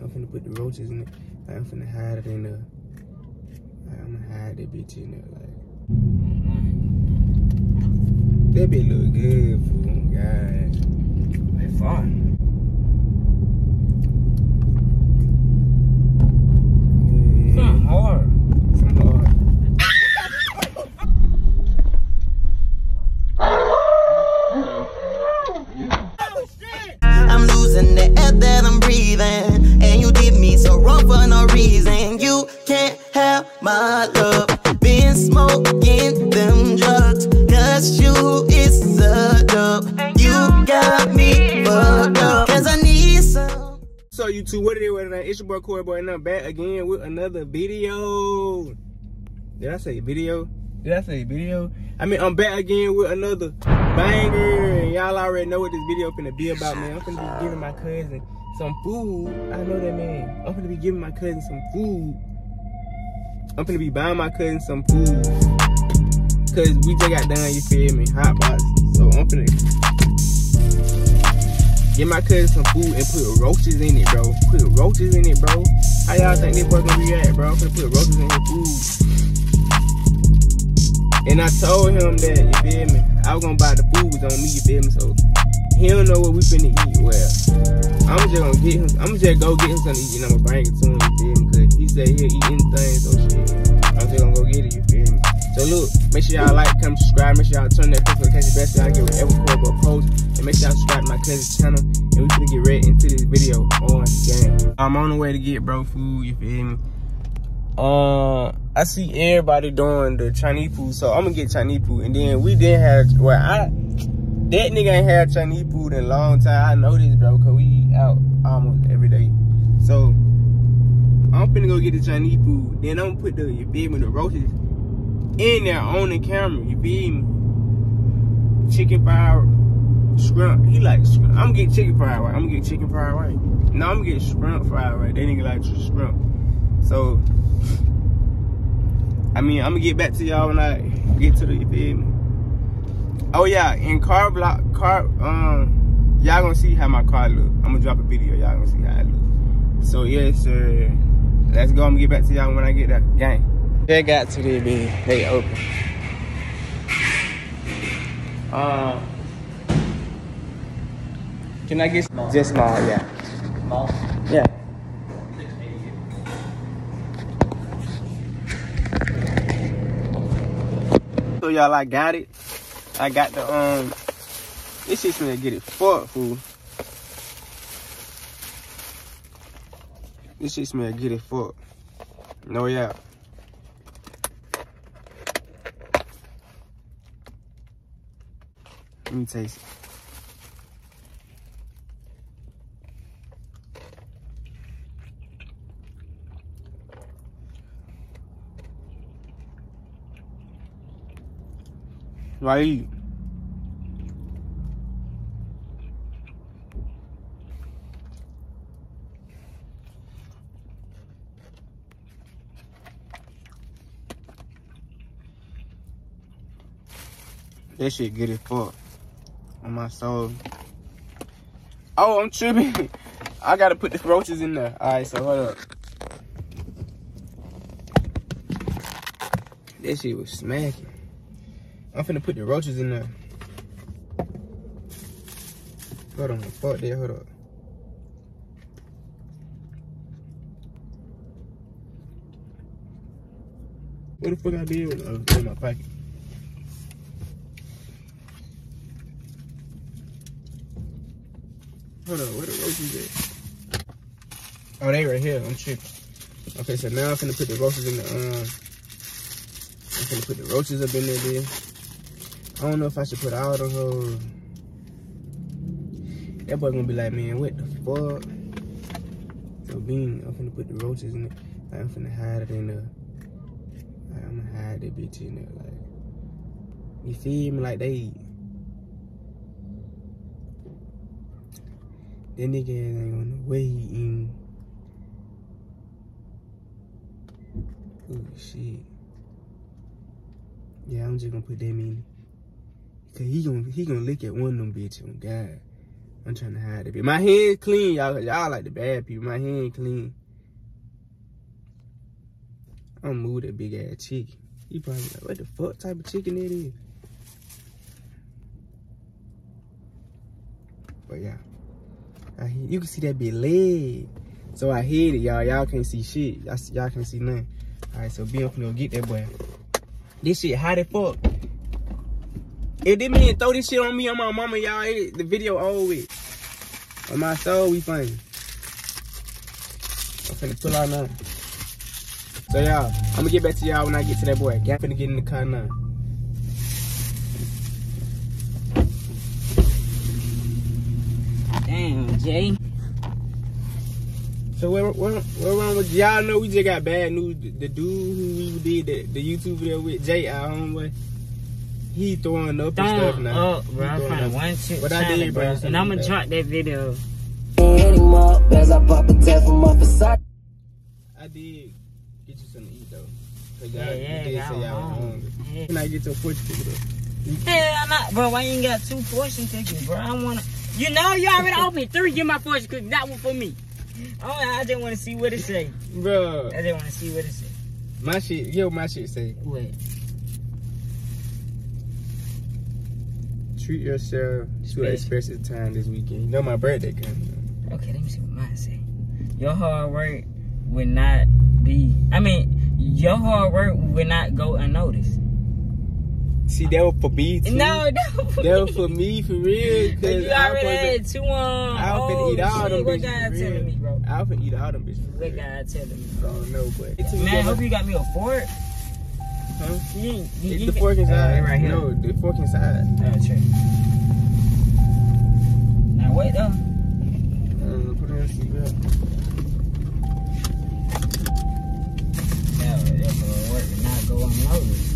I'm finna put the roaches in it. Like, I'm finna hide it in there. Like, I'm gonna hide that bitch in there. Like, that bitch look good, fool. Oh God. They fun. Yeah. Some hard. YouTube, what it is, what it is? It's your boy Cory Boy, and I'm back again with another video. Did I say video? Did I say video? I mean, I'm back again with another banger, and y'all already know what this video finna be about, man. I'm finna be giving my cousin some food. I know that, man. I'm finna be giving my cousin some food. I'm finna be buying my cousin some food. Cause we just got done, you feel me? Hot box. So I'm finna Get my cousin some food and put roaches in it, bro. Put roaches in it, bro. How y'all think this boy gonna react, bro? I'm gonna put roaches in his food. And I told him that, you feel me? I was gonna buy the food was on me, you feel me? So he don't know what we finna eat. Well, I'm just gonna get him, I'm just go get him something to eat and I'm gonna bring it to him, you feel me? Cause he said he'll eat anything, so shit. I'm just gonna go get it, you feel me? So look, make sure y'all like, comment, subscribe, make sure y'all turn that notification bell so y'all get whatever Corbo post. And make sure y'all subscribe to my cousin's channel. And we finna get right into this video on game. I'm on the way to get bro food, you feel me? Uh, I see everybody doing the Chinese food, so I'm gonna get Chinese food. And then we didn't have, well, I, that nigga ain't had Chinese food in a long time. I know this, bro, cause we eat out almost every day. So, I'm finna go get the Chinese food. Then I'm gonna put the, you feel me, the roaches in there on the camera, you feel me? Chicken fried scrump. He like. I'm gonna get chicken fried right. I'm gonna get chicken fried right. No, I'm gonna get scrump fried right. That nigga like scrump. So, I mean, I'm gonna get back to y'all when I get to the, you feel me? Oh yeah, in car block, car, um, y'all gonna see how my car look. I'm gonna drop a video, y'all gonna see how it look. So yes, sir. Let's go, I'm gonna get back to y'all when I get that gang. They got to the big, they open. Um, can I get small? Just small, yeah. Small. Yeah. So y'all, I got it. I got the um. This shit's gonna get it fucked, fool. This shit smell get it fucked. No yeah. Let me taste it. Why eat? That shit good as fuck. On my soul. Oh, I'm tripping. I gotta put the roaches in there. Alright, so hold up. That shit was smacking. I'm finna put the roaches in there. Hold on, fuck that, hold up. What the fuck I did with uh, in my pocket? Hold on, where the roaches at? Oh, they right here. I'm tripping. Okay, so now I'm finna put the roaches in the um. I'm finna put the roaches up in there, dude. I don't know if I should put all the whole. That boy gonna be like, man, what the fuck? So bean, I'm finna put the roaches in it. Like, I'm finna hide it in the. Like, I'm gonna hide that bitch in there. Like, you feel me? Like they. That nigga ain't on the way in. Oh shit. Yeah, I'm just gonna put them in. Cause he gonna he gonna look at one of them bitches on God. I'm trying to hide it. My hand clean, y'all. Y'all like the bad people. My hand clean. I'm move that big ass chicken. You probably like, what the fuck type of chicken it is? But yeah, I you can see that big leg. So I hit it, y'all. Y'all can't see shit. Y'all, y'all can't see nothing. All right, so be up and go get that boy. This shit hot as fuck. If this man throw this shit on me on my mama, y'all, the video over with. On my soul, we funny. I'm finna pull out now. So y'all, I'm gonna get back to y'all when I get to that boy. I'm finna get in the car now. Damn, Jay. So where, where, where wrong with y'all know we just got bad news. The, the dude who we did the, the YouTube video with, Jay, our homeboy, he throwing up and stuff now. up, bro. I'm trying to one shit What I did, bro. And I'm gonna drop that video. him up as I pop a tap from my facade. I did get you something to eat though. Cause y'all, Yeah, yeah, you did say y'all hungry. Yeah. Can I get your fortune cookie though? Hell not, bro. Why you ain't got two fortune cookies, bro? I wanna. You know, you already opened three. Get my fortune cookie. That one for me. Oh, I just want to see what it say. Bro, I just want to see what it say. my shit, yo, my shit say, What? Treat yourself to Special. an expressive time this weekend. You know my birthday coming. Okay, let me see what mine say. Your hard work will not be. I mean, your hard work will not go unnoticed. See, that was for me too. No, no. That was for me for real. Cause you I already was had two um. I was finna oh, eat all them What God for telling me, bro? I finna eat all them bitches. What. God telling me, I bro? don't know, but Man, I hope you got me a fork. Huh? You, you, It's you the fork inside. Uh, right here. No, the fork inside. Oh, true. Now wait though. Um, put it in the seatbelt. Yeah, that's gonna work and not go unnoticed.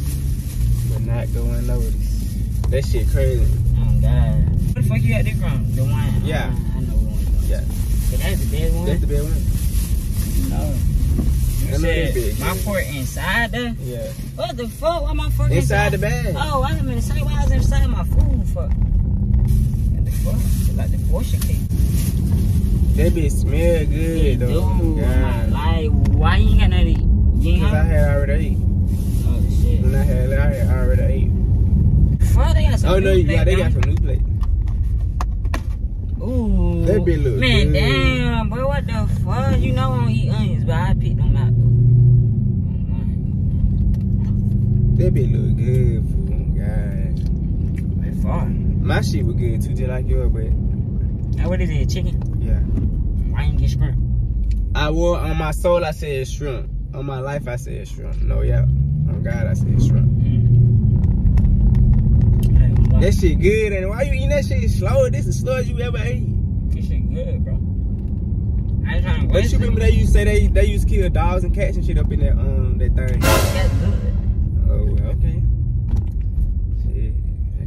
But not go unnoticed. That shit crazy. Oh God. Where the fuck you got this from? The one. Yeah. I, I know one. Yeah. But that's the best one. That's the best one. no. You I know said that big, my yeah. fork inside there. Yeah. What the fuck? Why my fork Inside the bag. Oh, I didn't mean to say why I was inside my food. Fuck. What the fuck? It's like the portion cake. That bitch smell good though. Dude, God. like, why you ain't got nothing to eat? You Cause I had already ate. Oh shit. When I had, I had already ate. Fuck, they got some Oh no, new yeah, they got some new plate. Ooh. That bitch look Man, good. damn, boy, what the fuck? You know I don't eat onions, but I pick That bitch look good, fool. God. They far. My shit was good too, just like yours, but Now what is it? Chicken? yeah. Why you ain't get shrimp? I wore on my soul, I said shrimp. On my life, I said shrimp. No, yeah. On God, I said shrimp. Hey, That shit good, and why you eating that shit slow? This is slow as you ever ate. This shit good, bro. I ain't trying to But you remember they used to say they they used to kill dogs and cats and shit up in that um that thing. That's good. Oh, well, okay. Shit.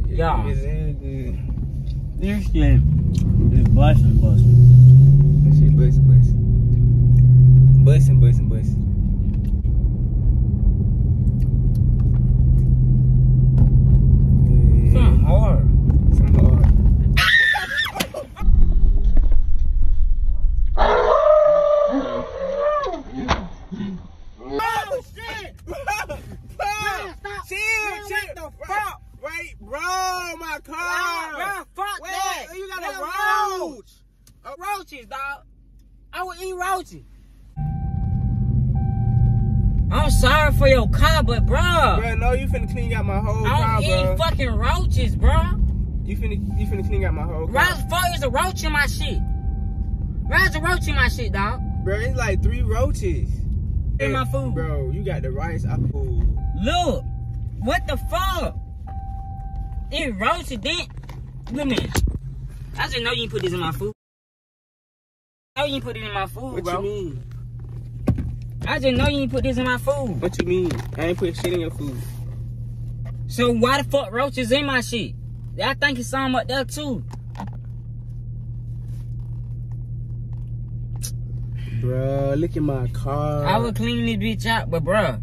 Yeah. It's real good. This shit is busting, busting. That shit bustin', bustin'. Bustin', bustin', bustin'. Yeah. Some hard. Some hard. Oh shit! Bro! Bro! Chill, chill. Bro, right, bro, my car. Bro, fuck Wait, that. you got Them a roach. roaches. Roaches, dog. I would eat roaches. I'm sorry for your car, but bro, Bro, no, you finna clean out my whole I car, don't bro. eat fucking roaches, bro. You finna, you finna clean out my whole car. Roach, fuck is a roach in my shit. Why's a roach in my shit, dog? Bro, it's like three roaches. In my food. Bro, you got the rice. I food. Look, what the fuck? It roasted then. Look man. I just know you put this in my food. Know you ain't put it in my food, What bro. you mean? I just know you ain't put this in my food. What you mean? I ain't put shit in your food. So why the fuck roaches in my shit? I think it's some up there too. Bro, look at my car. I would clean this bitch out, but bruh,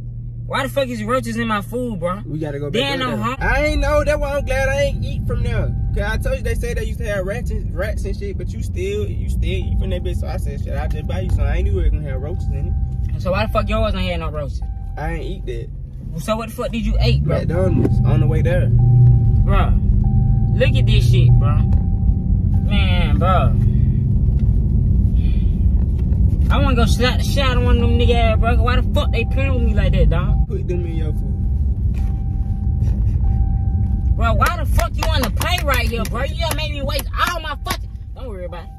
Why the fuck is roaches in my food, bro? We gotta go back. Then there, I'm though. I ain't know. That's why I'm glad I ain't eat from there. Cause I told you they say they used to have rats and rats and shit, but you still you still eat from that bitch. So I said, shit, I just buy you some. I ain't knew it was gonna have roaches in it. So why the fuck yours ain't had no roaches? I ain't eat that. So what the fuck did you eat, bro? McDonald's on the way there. Bro, look at this shit, bro. Man, bro. I wanna go slap the shit out of one of them nigga ass, bro. Why the fuck they playing with me like that, dog? Put them in your food. Bro, why the fuck you wanna play right here, bro? You done made me waste all my fucking. Don't worry about it.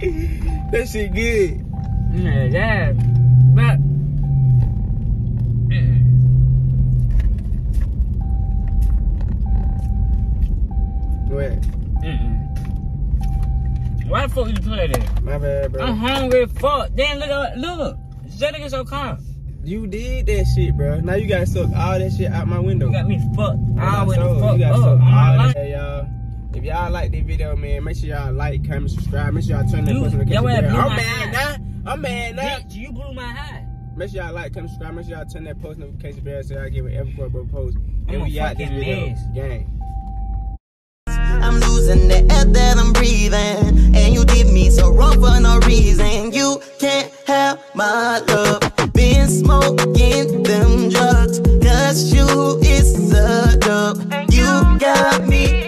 That shit good. Yeah, yeah. The fuck you play that? My bad, bro. I'm hungry as fuck. Then look at look. Jada get so calm. You did that shit, bro. Now you gotta suck all that shit out my window. You got me fucked. You All gotta with the fuck you gotta suck all that, y'all. If y'all like this video, man, make sure y'all like, comment, subscribe. Make sure y'all turn that post notification bell. I'm mad now. I'm mad now. Bitch, you blew my high. Make sure y'all like, comment, subscribe. Make sure y'all turn that post notification bell so y'all get whatever for a post. And we out this video. Gang. I'm losing the air that I'm breathing. And you did me so wrong for no reason. You can't have my love. Been smoking them drugs. Cause you is a dub. You got me.